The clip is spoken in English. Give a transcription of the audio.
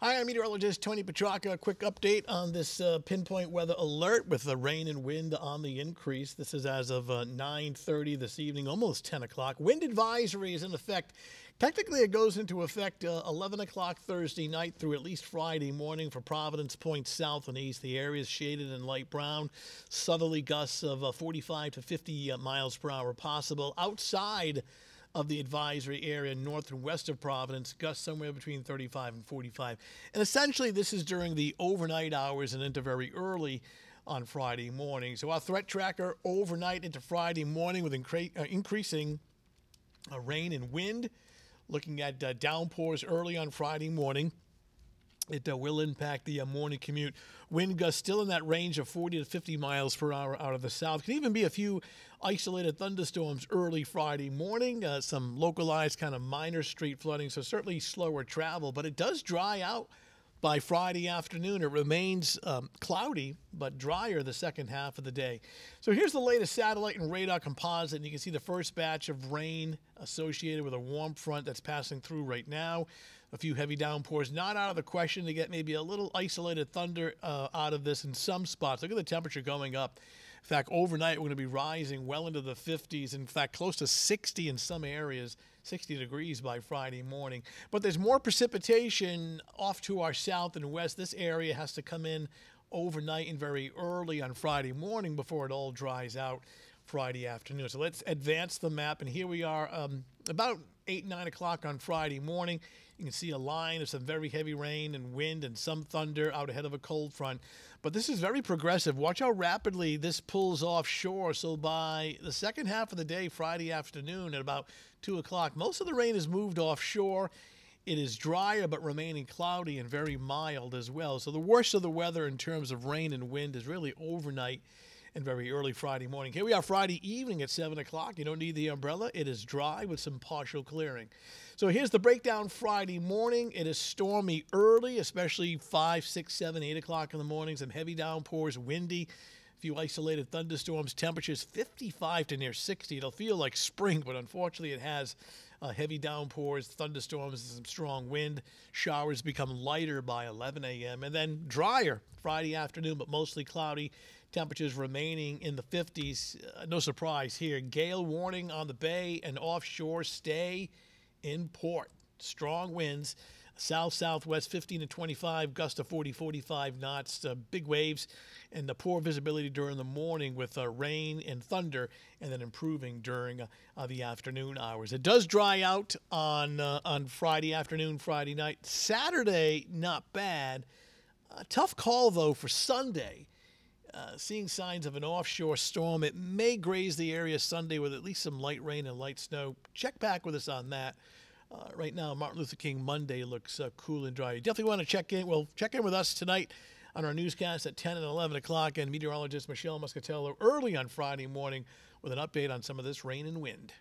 Hi, I'm meteorologist Tony Petrarca. A quick update on this uh, pinpoint weather alert with the rain and wind on the increase. This is as of uh, 9:30 this evening, almost 10 o'clock. Wind advisory is in effect. Technically, it goes into effect uh, 11 o'clock Thursday night through at least Friday morning for Providence Point south and east. The area is shaded in light brown. Southerly gusts of uh, 45 to 50 uh, miles per hour possible. Outside of the advisory area north and west of Providence, gusts somewhere between 35 and 45. And essentially, this is during the overnight hours and into very early on Friday morning. So, our threat tracker overnight into Friday morning with incre- uh, increasing uh, rain and wind. Looking at uh, downpours early on Friday morning. It uh, will impact the uh, morning commute. Wind gusts still in that range of 40 to 50 miles per hour out of the south. Can even be a few isolated thunderstorms early Friday morning. Uh, some localized kind of minor street flooding, so certainly slower travel. But it does dry out by Friday afternoon. It remains um, cloudy but drier the second half of the day. So here's the latest satellite and radar composite. And you can see the first batch of rain associated with a warm front that's passing through right now. A few heavy downpours, not out of the question to get maybe a little isolated thunder uh, out of this in some spots. Look at the temperature going up. In fact, overnight we're going to be rising well into the 50s. In fact, close to 60 in some areas, 60 degrees by Friday morning. But there's more precipitation off to our south and west. This area has to come in overnight and very early on Friday morning before it all dries out Friday afternoon. So let's advance the map. And here we are um, about 8, 9 o'clock on Friday morning. You can see a line of some very heavy rain and wind and some thunder out ahead of a cold front. But this is very progressive. Watch how rapidly this pulls offshore. So by the second half of the day, Friday afternoon at about 2 o'clock, most of the rain has moved offshore. It is drier but remaining cloudy and very mild as well. So the worst of the weather in terms of rain and wind is really overnight and very early Friday morning. Here we are Friday evening at 7 o'clock. You don't need the umbrella. It is dry with some partial clearing. So here's the breakdown Friday morning. It is stormy early, especially 5, 6, 7, 8 o'clock in the morning. Some heavy downpours, windy. A few isolated thunderstorms, temperatures 55 to near 60. It'll feel like spring, but unfortunately, it has uh, heavy downpours, thunderstorms, some strong wind. Showers become lighter by 11 a.m. and then drier Friday afternoon, but mostly cloudy. Temperatures remaining in the 50s. Uh, no surprise here. Gale warning on the bay and offshore. Stay in port. Strong winds. South southwest 15 to 25, gust of 40 45 knots, uh, big waves, and the poor visibility during the morning with uh, rain and thunder, and then improving during uh, the afternoon hours. It does dry out on uh, on Friday afternoon, Friday night. Saturday, not bad. Tough call though for Sunday. Uh, seeing signs of an offshore storm. It may graze the area Sunday with at least some light rain and light snow. Check back with us on that. Uh, right now, Martin Luther King Monday looks uh, cool and dry. You definitely want to check in. Well, check in with us tonight on our newscast at 10 and 11 o'clock, and meteorologist Michelle Muscatello early on Friday morning with an update on some of this rain and wind.